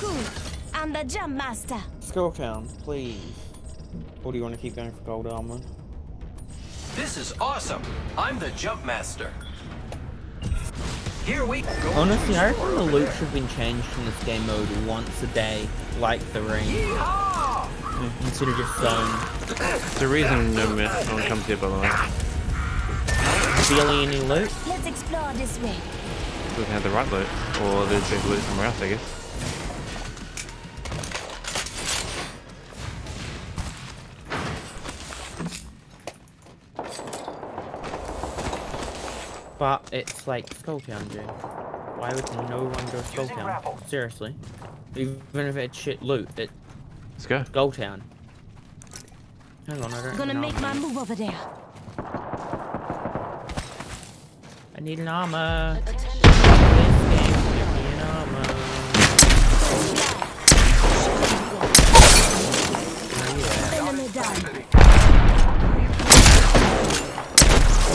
Good. I'm the jump master. Skulltown, please. Or do you want to keep going for gold armor? This is awesome. I'm the jump master. Here we go. Honestly, I reckon the loot should have been changed in this game mode once a day, like the ring, Yeehaw! Mm, instead of just zone. There's a reason no, one- no one comes here, by the way. Stealing any loot? Let's explore this way. We can have the right loot, or there's better loot somewhere else, I guess. But it's like Skulltown, dude. Why would no one go Using grapple. Skulltown? Seriously. Even if it's shit loot, it. Let's go. Skulltown. Hang on, I don't Gonna have an make my move over there. I need an armor. This game, give me an armor. Oh, Where you? Enemy down.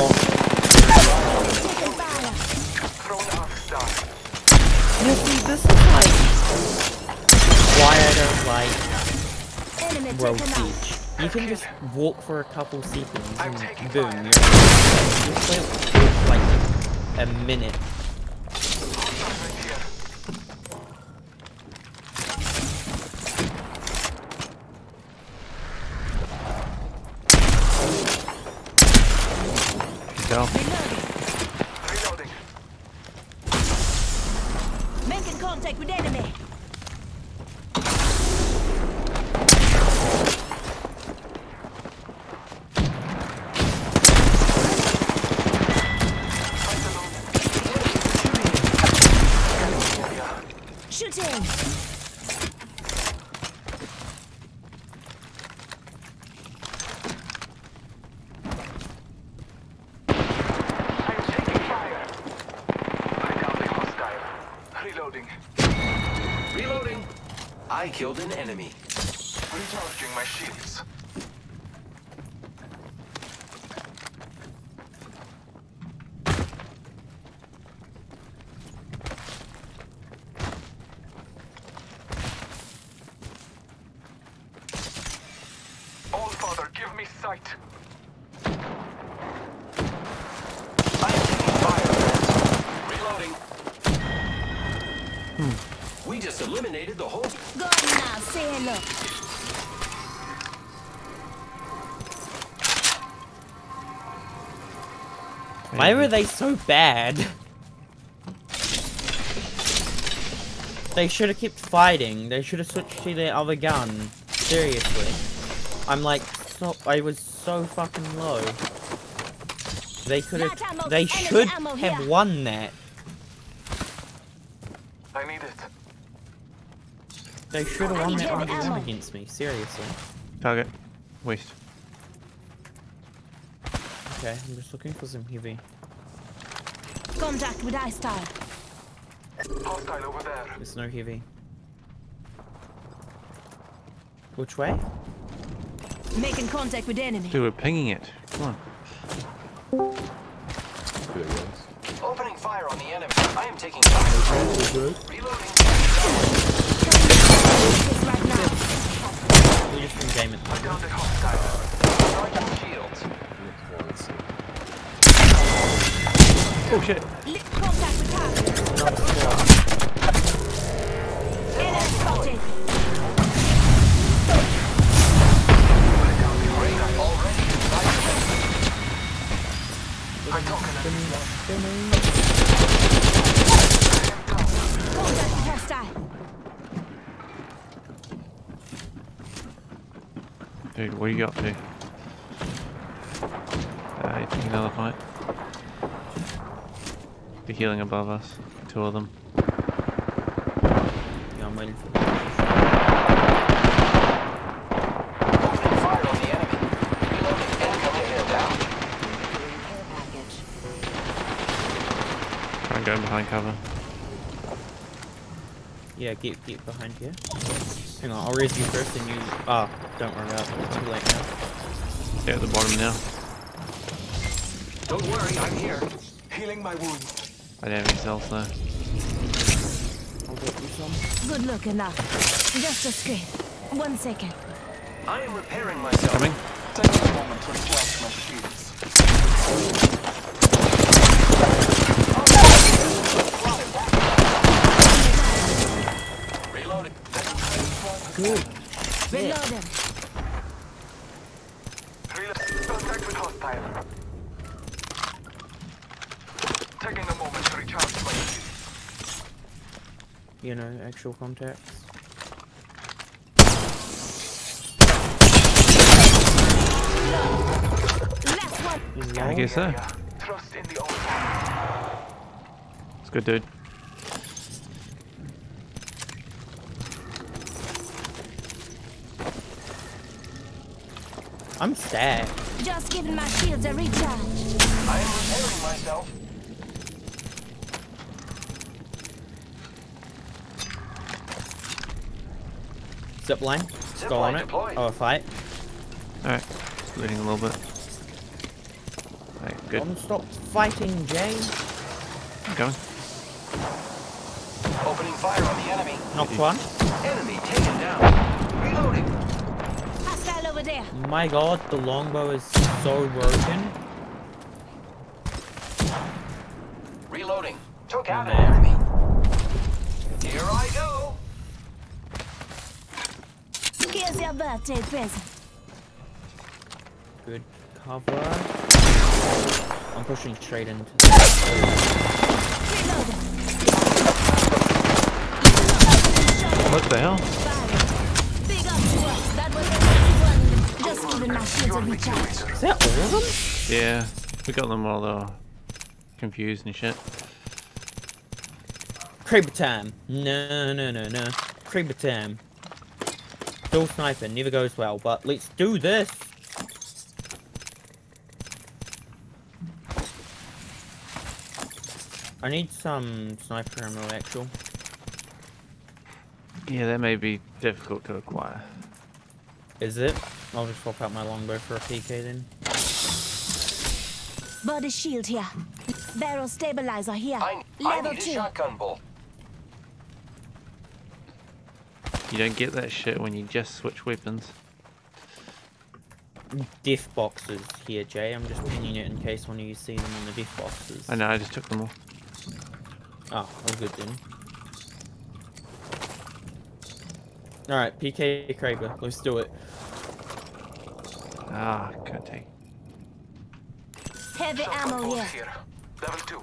Oh, like Enemy Rogue taken out. Siege. You can just walk for a couple seconds and boom, you're you play like a minute. You can tell. Reloading. Making contact with enemy. Shooting. I'm taking fire. I downed a hostile. Reloading. Reloading. I killed an enemy. Recharging my shields. All Father, give me sight. I am taking fire. Reloading. We just eliminated the whole. Go now. Say hello. Why were they so bad? They should have kept fighting. They should have switched to their other gun. Seriously. I'm like, so, I was so fucking low. They could have, they should have won that. I need it. They should have won need that heavy round against me. Seriously. Target. Waste. Okay, I'm just looking for some heavy. Contact with ice style. Hostile over there. There's no heavy. Which way? Making contact with enemy. Dude, we're pinging it. Come on. Opening fire on the enemy. I am taking fire. Reloading. This right now. We just in game it. Downed a hostile. Shields. Oh shit. Li- contact with target. Enemy spotted. Dude, what are you up to? Uh, you taking another fight? The healing above us. Two of them. Yeah, I'm waiting for Opening fire on the enemy. Reloading. Incoming air down. I'm going behind cover. Yeah, get get behind here. Hang on, I'll raise you first and you Ah, don't worry about it. It's too late now. They're at the bottom now. Don't worry, I'm here. Healing my wounds. I don't have any cells though. I'll get you some. Good look enough. Just a scrape. One second. I am repairing myself. Coming. Taking a moment to recharge my shields. Good. Reloading. Reload. Contact with hostile. Taking a moment to recharge my shields. You know, actual contacts. Last one. I guess so. Trust in the old. It's good, dude. I'm sad. Just giving my shields a recharge. I am repairing myself. Zip line. Zip Go line on it. deployed. Oh, a fight. Alright. Just bleeding a little bit. Alright, good. Don't stop fighting, Jay. I'm going. Opening fire on the enemy. Knocked one. Enemy taken down. Reloading. Hostile there. My god, the longbow is so broken. Reloading. Took out an enemy. Here I go. Here's your birthday present. Good cover. I'm pushing straight into Reloading. What the hell? Lucky one. Just giving my shields a recharge. Is that all of them? Yeah. We got them all uh, confused and shit. Kraber time. No, no, no, no. Kraber time. Still sniping, never goes well, but let's do this. I need some sniper ammo, actual. Yeah, that may be difficult to acquire. Is it? I'll just swap out my longbow for a PK then. Body shield here. Barrel stabilizer here. I, I Level need a two. shotgun bolt. You don't get that shit when you just switch weapons. Diff boxes here, Jay. I'm just pinning it in case one of you see them in the diff boxes. I know, I just took them all. Oh, all good then. Alright, PK Kraber, let's do it. Ah, can't take. Heavy Shotgun ammo here. here. Level 2.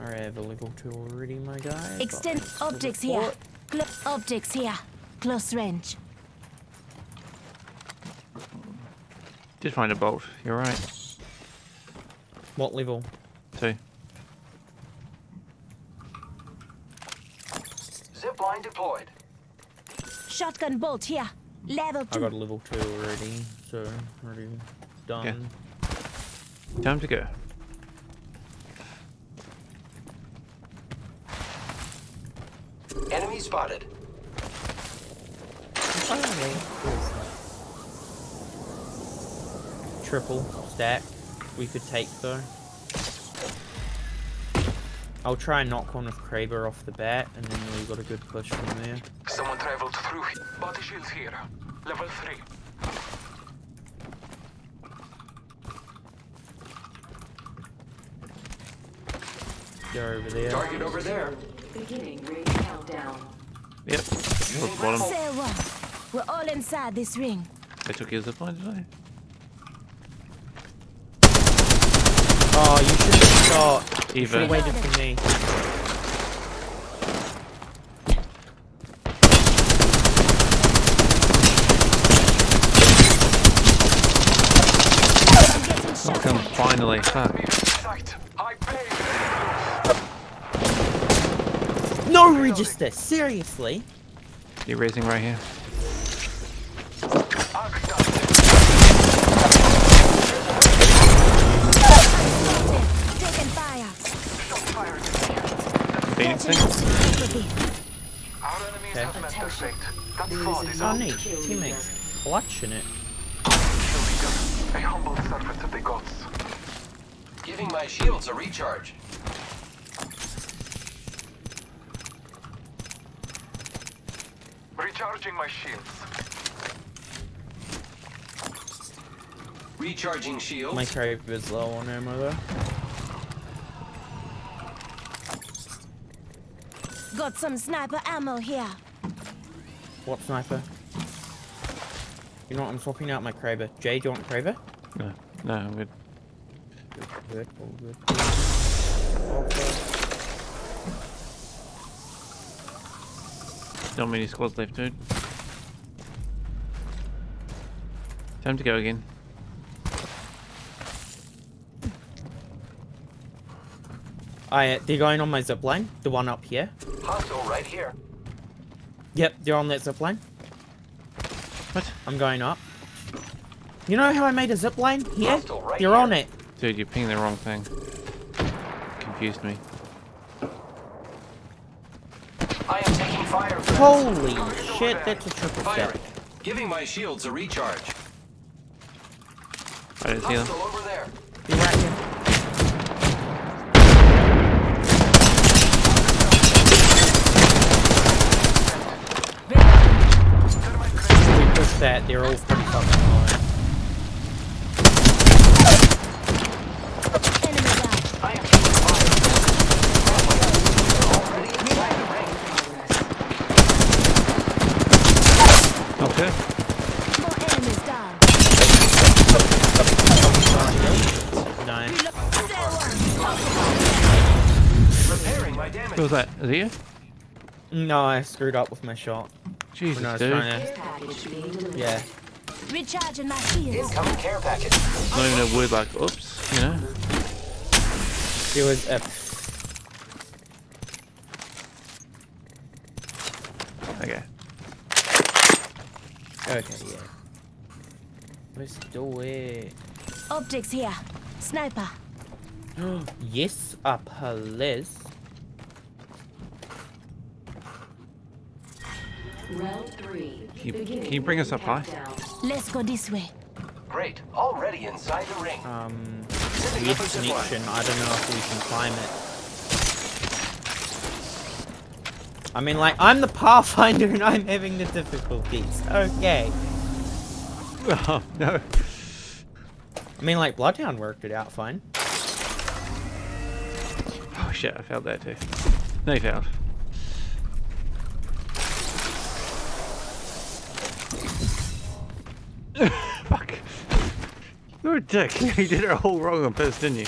Alright, I have a level 2 already, my guy. but Extend optics here. four- Clo- optics here. Close range. Did find a bolt. You're right. What level? Two. Zipline deployed. Shotgun bolt here. Level two. I two. got a level 2 already, so already done. Time to go. Enemy spotted. Triple stack. We could take though. I'll try and knock one with Kraber off the bat, and then we got a good push from there. Someone traveled through. he- Body shields here. Level 3. They're over there. Target over there. Beginning ring countdown. Yep. Towards bottom. Say what? We're all inside this ring. They took your zipline, did they? Oh, you should have shot. You should Eva. have waited for me. I'm. Come, finally. Fuck. Be in sight. I pay. No register, seriously? You're raising right here. Arc done. Spotted. Taking fire. Shot fired. Phoenixing. Quickly. Our enemies Okay. have met their fate. That There fraud is is a Oh, out. neat. Teammates clutching it. A humble servant of the gods. Giving my shields a recharge. Recharging my shields. Recharging shields. My Kraber is low on ammo though. Got some sniper ammo here. What sniper? You know what I'm swapping out my Kraber. Jay, do you want Kraber? No, no, I'm good. Good, all good. Okay. Not many squads left, dude. Time to go again. I, uh, they're going on my zip line, the one up here. Hostile right here. Yep, they're on that zip line. What? I'm going up. You know how I made a zip line here? Hostile right they're here. on it. Dude, you pinged the wrong thing. Confused me. I am taking fire. friends. Holy shit, that's a triple Firing. step. Giving my shields a recharge. I didn't see them. Hostile over there. Be right here. We push that, they're all pretty fucking low. Enemy down. I am taking fire. Already inside the ring. Okay. More enemies down. Nice. Repairing my damage. Who was that? Is it you? No, I screwed up with my shot. Jesus, When I was dude. to, Package being delivered. yeah. Recharging my shields. Incoming care package. Not even a word like, oops, you know? It was a Okay. Okay, yeah. Let's do it. Optics here. Sniper. yes, a police. Round three. Can you- can you bring us up high? Let's go this way. Great. Already inside the ring. Um, Setting weird up a zip line. connection. I don't know if we can climb it. I mean, like, I'm the Pathfinder and I'm having the difficulties. Okay. Oh, no. I mean, like, Bloodhound worked it out fine. Oh, shit, I failed that too. No, you failed. Fuck. You're a dick. You did it all wrong on purpose, didn't you?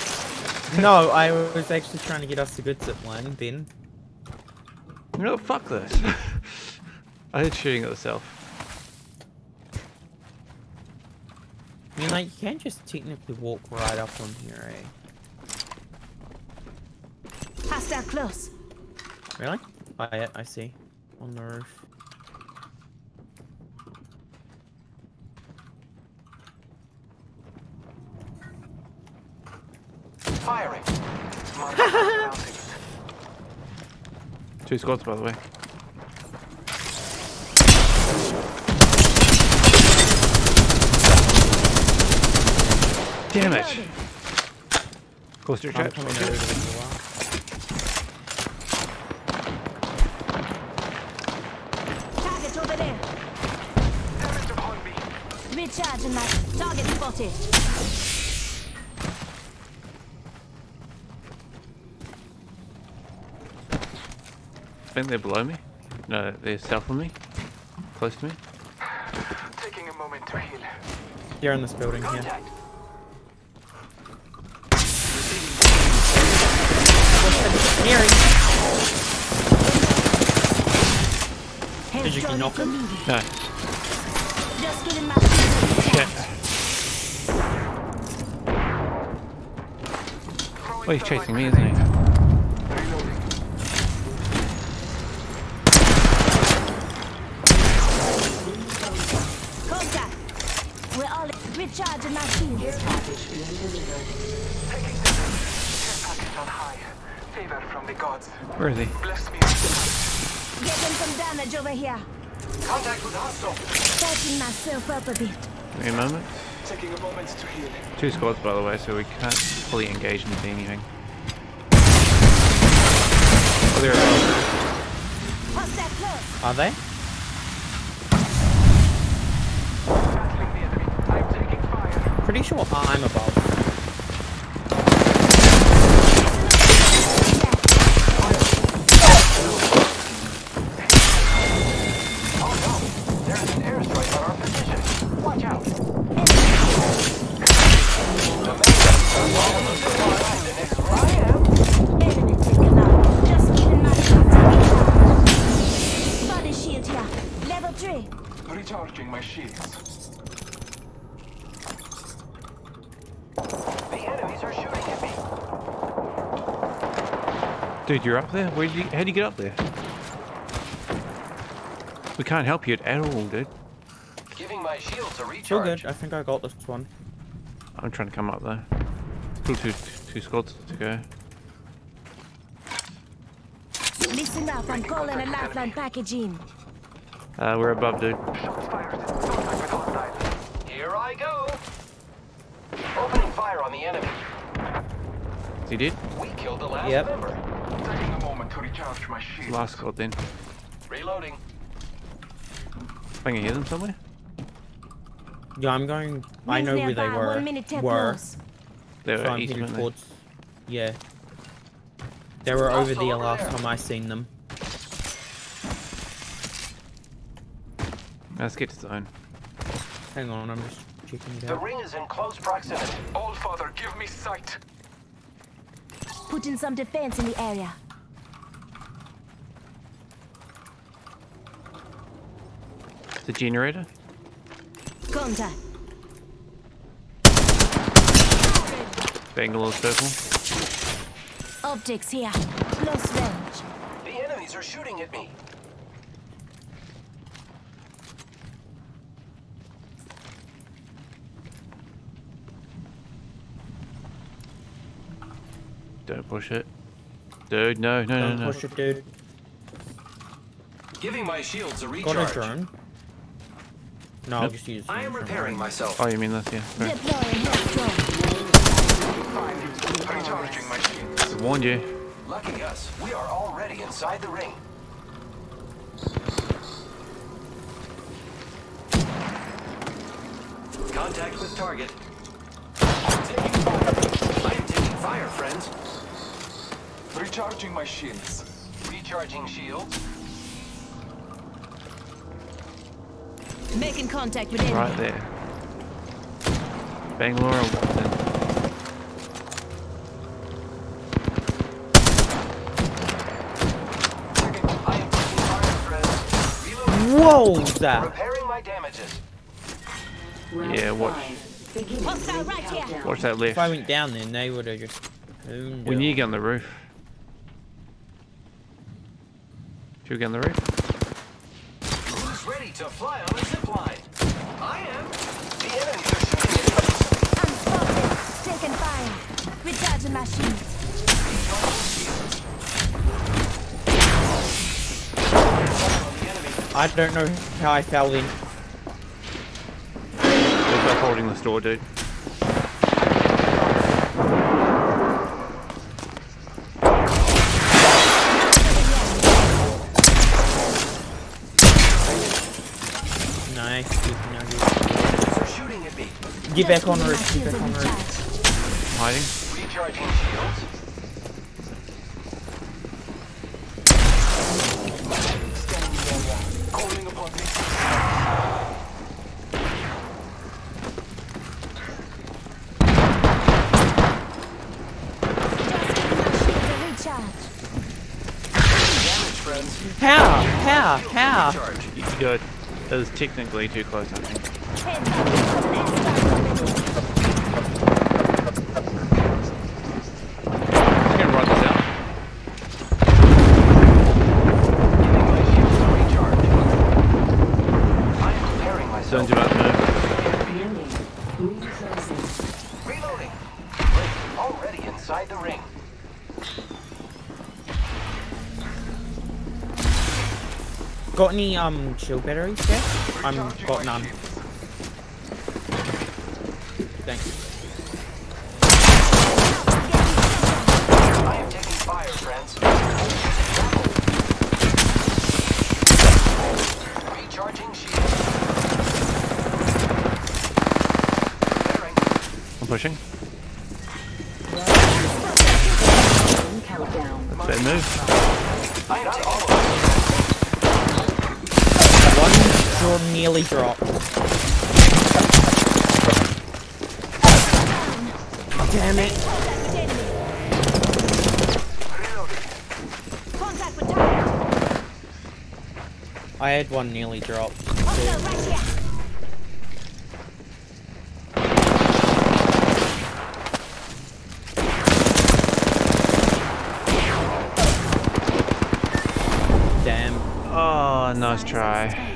No, I was actually trying to get us a good zip line then. No, fuck this. I hate shooting at myself. I mean, like, you can't just technically walk right up on here, eh? Hostile close. Really? I, I see. On the roof. Firing. Two squads, by the way. Damn it! Reloading. Coaster I'm trap. to. Target over there. Recharging my target spotted. I think they're below me. No, they're south of me. Close to me. Taking a moment to heal. They're in this building here. Contact. Scary. Did you knock him? No. Just giving my shields a Shit. recharge. Oh, he's chasing me, isn't he? Where is he? Getting some damage over here. Contact with hostile. Myself up a bit. Give me a moment. Taking a moment to heal. Two squads, by the way, so we can't fully engage into anything. Oh, there are. Are they? Pretty sure I'm above. Dude, you're up there? Where did you, how'd you get up there? We can't help you at all, dude. Giving my shields a Still recharge. good. I think I got this one. I'm trying to come up there. Still two, two squads to go. Listen up. I'm calling a lifeline package in. Uh, we're above, dude. Shots fired. Contact with hostile. Here I go. Opening fire on the enemy. He did? We killed the last Yep. member. Recharge my shields. Last squad then. Reloading. I can hear them somewhere. Yeah, I'm going. I know where they nearby, were. One minute till were. close. They So were I'm east, they? towards. Yeah. They were over Hostile there last time I seen them. Let's get to zone. Hang on, I'm just checking it The ring is in close proximity. All father, give me sight. Putting some defense in the area. The generator? Contact. Bangalore circle. Optics here. Close range. The enemies are shooting at me. Don't push it. Dude, no, no, Don't no, no. push it, dude. Giving my shields a Got recharge. a drone. No, I'll just use. I am repairing myself. Oh, you mean this? Yeah. Sorry. Deploying health drone. Recharging my shields. I warned you. Lucky us, we are already inside the ring. Contact with target. Taking fire. I am taking fire, friends. Recharging my shields. Recharging shields. Making contact with enemy. Right there. Bangalore and Wattson. I am taking fire, friends. Reloading. Whoa, that. Repairing my damages. Yeah, watch. five. Beginning Hostile ring right Watch that left. If I went down then, they would have just. owned We it. need to get on the roof. Should we get on the roof? Who's ready to fly on a zip line? I am. The enemies are shooting at me. I'm spotted. Taking fire. Recharging my shield. I don't know how I fell in. They're holding this door, dude. Get back on Just roof. giving Get back on shields a roof. recharge. Hiding. Recharging shields. Calling upon me. Just giving my shields a recharge. Damage, friends. How? How? How? Good. That was technically too close, I think. Got any um shield batteries there? I'm got none. shields. Thanks. I am taking fire, friends. Recharging shields. Repairing. pushing. Countdown. Better move. One draw nearly dropped. Damn it. Contact with enemy. Contact with target. I had one nearly drop. Hostile right here. Damn. Oh, nice try.